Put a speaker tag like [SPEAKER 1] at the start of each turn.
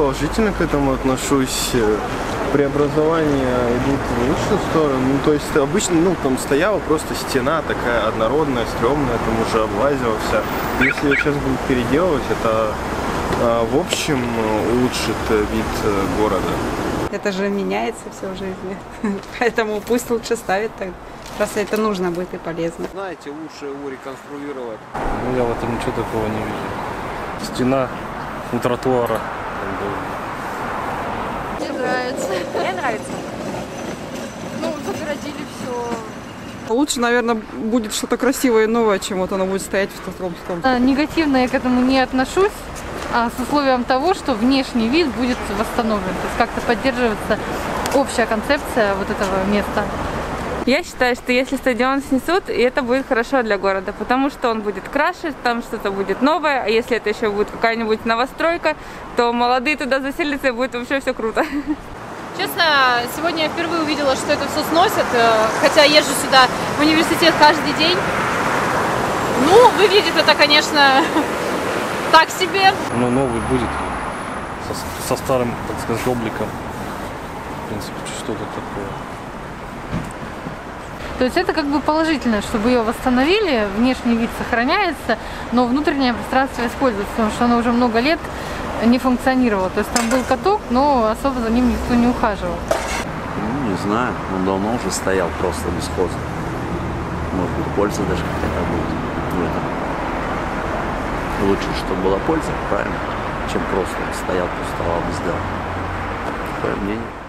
[SPEAKER 1] положительно к этому отношусь. Э, Преобразования идут в лучшую сторону. Ну, то есть обычно, ну, там стояла просто стена такая однородная, стрёмная, там уже облазивался. Если ее сейчас будут переделывать, это а, в общем улучшит э, вид э, города.
[SPEAKER 2] Это же меняется все в жизни. Поэтому пусть лучше ставят так. Раз это нужно будет и полезно.
[SPEAKER 3] Знаете, лучше его реконструировать.
[SPEAKER 4] Ну, я в этом ничего такого не вижу. Стена у тротуара. Как бы,
[SPEAKER 5] Мне нравится.
[SPEAKER 6] Мне нравится.
[SPEAKER 5] Ну, загородили все.
[SPEAKER 2] Лучше, наверное, будет что-то красивое и новое, чем вот оно будет стоять в таком.
[SPEAKER 6] А, Негативно я к этому не отношусь, а с условием того, что внешний вид будет восстановлен. То есть как-то поддерживается общая концепция вот этого места.
[SPEAKER 7] Я считаю, что если стадион снесут, и это будет хорошо для города, потому что он будет краше, там что-то будет новое, а если это еще будет какая-нибудь новостройка, то молодые туда заселятся и будет вообще все круто.
[SPEAKER 5] Честно, сегодня я впервые увидела, что это все сносят, э, хотя езжу сюда в университет каждый день. Ну, выглядит это, конечно, так себе.
[SPEAKER 4] Но новый будет со, со старым, так сказать, обликом. В принципе, что-то такое.
[SPEAKER 6] То есть это как бы положительно, чтобы ее восстановили, внешний вид сохраняется, но внутреннее пространство используется, потому что оно уже много лет не функционировало. То есть там был каток, но особо за ним никто не ухаживал.
[SPEAKER 8] Ну, не знаю, он давно уже стоял просто бесхозно. Может быть, польза даже какая-то будет в этом. Лучше, чтобы была польза, правильно, чем просто стоял, пустовал без дела. Такое мнение.